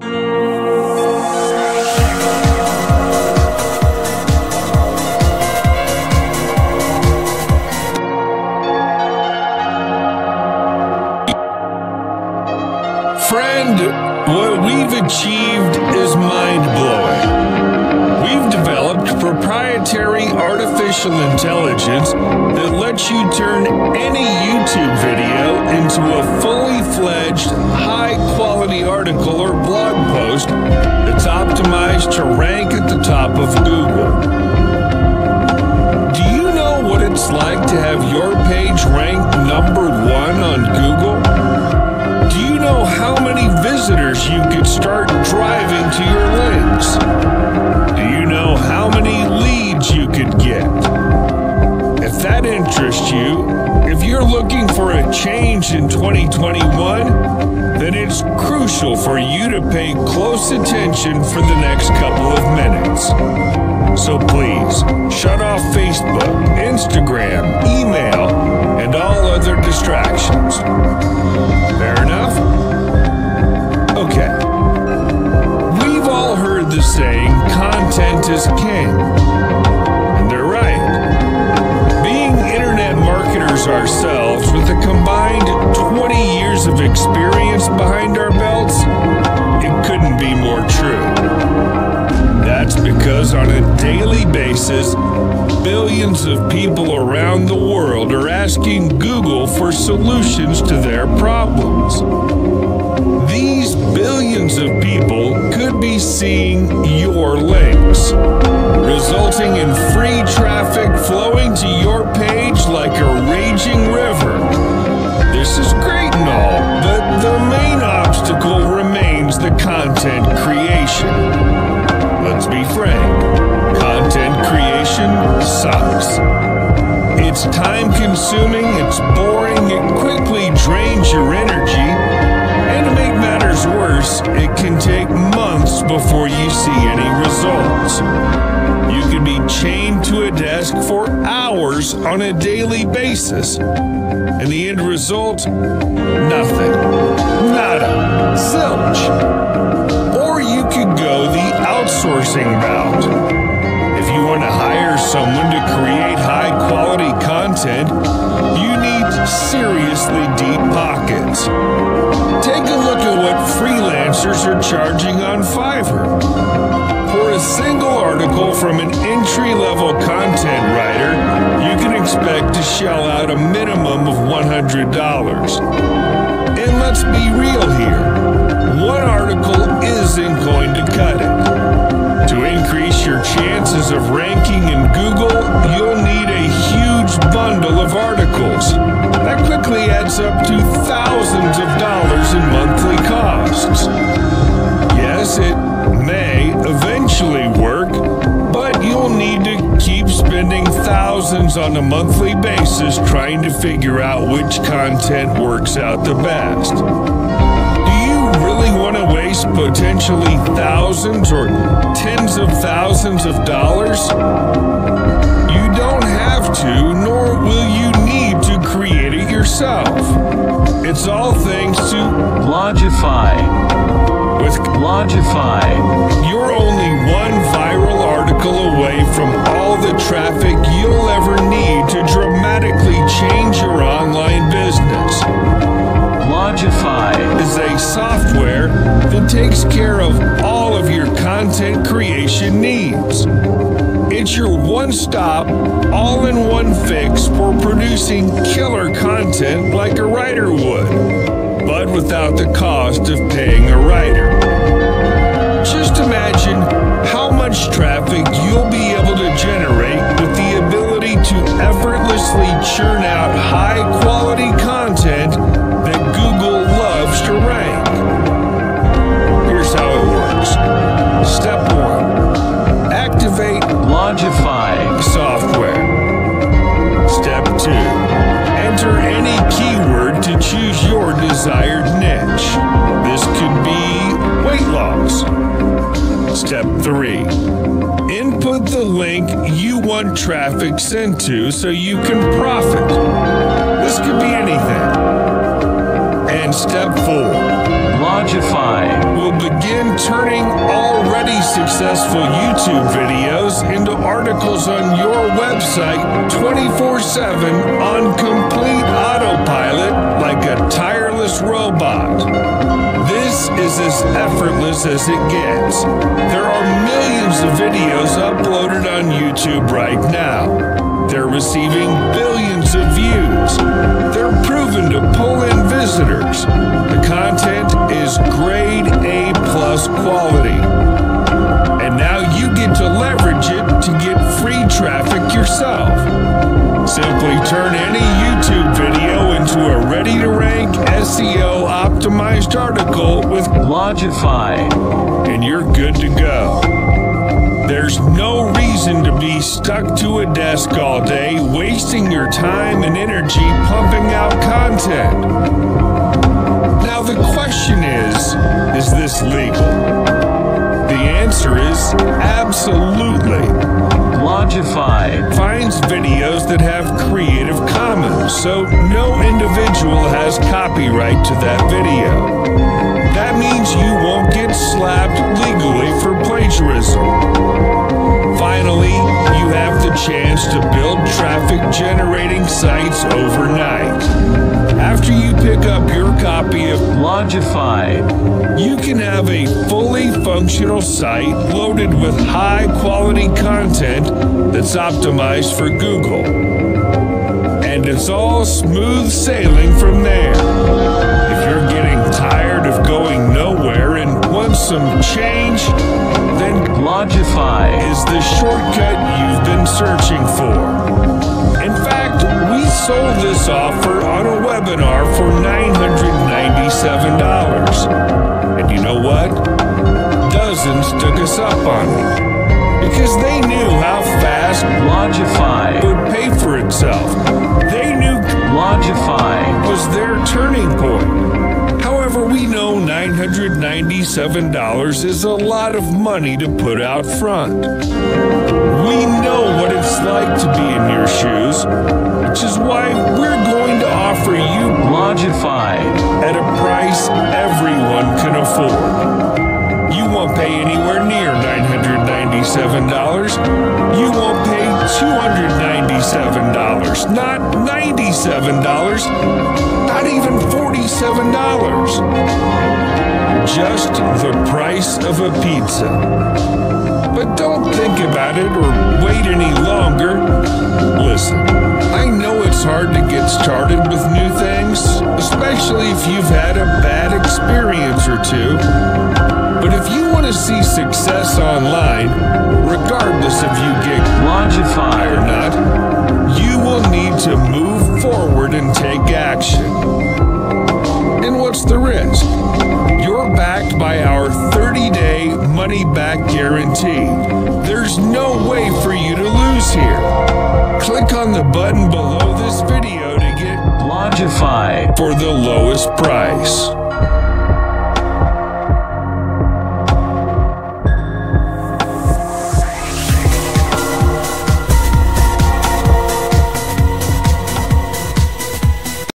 Friend, what we've achieved is mind proprietary artificial intelligence that lets you turn any YouTube video into a fully fledged, high quality article or blog post that's optimized to rank at the top of Google. Do you know what it's like to have your page ranked number one on Google? Do you know how many visitors you could start change in 2021, then it's crucial for you to pay close attention for the next couple of minutes. So please, shut off Facebook, Instagram, email, and all other distractions. Fair enough? Okay. We've all heard the saying, content is king. Billions of people around the world are asking Google for solutions to their problems. These billions of people could be seeing your links, resulting in free traffic flowing to your page like a raging river. This is great and all, but the main obstacle remains the content creation. Let's be frank, creation sucks. It's time consuming, it's boring, it quickly drains your energy, and to make matters worse, it can take months before you see any results. You can be chained to a desk for hours on a daily basis, and the end result? Nothing. Nada. Zilch. Or you could go the outsourcing route. Someone to create high quality content, you need seriously deep pockets. Take a look at what freelancers are charging on Fiverr. For a single article from an entry level content writer, you can expect to shell out a minimum of $100. And let's be real here one article isn't going to cut it. To increase your chances of ranking in spending thousands on a monthly basis trying to figure out which content works out the best. Do you really want to waste potentially thousands or tens of thousands of dollars? You don't have to, nor will you need to create it yourself. It's all thanks to Blogify. with Blogify. You're only one traffic you'll ever need to dramatically change your online business. Blogify. Is a software that takes care of all of your content creation needs. It's your one stop, all in one fix for producing killer content like a writer would, but without the cost of paying a writer. Just imagine how much traffic you'll be able to generate Enter any keyword to choose your desired niche. This could be weight loss. Step 3 Input the link you want traffic sent to so you can profit. This could be anything. And step 4 Blogify. will begin turning already successful YouTube videos into articles on your website 24 7 on complete autopilot like a tireless robot. This is as effortless as it gets. There are millions of videos uploaded on YouTube right now. They're receiving billions of views. They're proven to quality. And now you get to leverage it to get free traffic yourself. Simply turn any YouTube video into a ready to rank SEO optimized article with Blogify. and you're good to go. There's no reason to be stuck to a desk all day, wasting your time and energy pumping out content. Now, the question is is this legal? The answer is absolutely. Blogify. Finds videos that have Creative Commons, so no individual has copyright to that video. That means you won't get slapped legally for plagiarism. Chance to build traffic generating sites overnight. After you pick up your copy of Blogify. you can have a fully functional site loaded with high quality content that's optimized for Google. And it's all smooth sailing from there. If you're getting tired of going nowhere and want some change, Blogify. is the shortcut you've been searching for. In fact, we sold this offer on a webinar for $997. And you know what? Dozens took us up on it. Because they knew how fast Blogify. would pay for itself. They knew Blogify. was their turning point. We know $997 is a lot of money to put out front. We know what it's like to be in your shoes, which is why we're going to offer you Blogify. at a price everyone can afford. You won't pay anywhere near $997. You won't pay $297, not $97, not even $47. Just the price of a pizza. But don't think about it or wait any longer. Listen, I know it's hard to get started with new things, especially if you've had a bad experience or two. But if you want to see success online, regardless if you get or not, you will need to move forward and take action. And what's the risk? You're backed by our 30 day money back guarantee. There's no way for you to lose here. Click on the button below this video Blogify for the lowest price.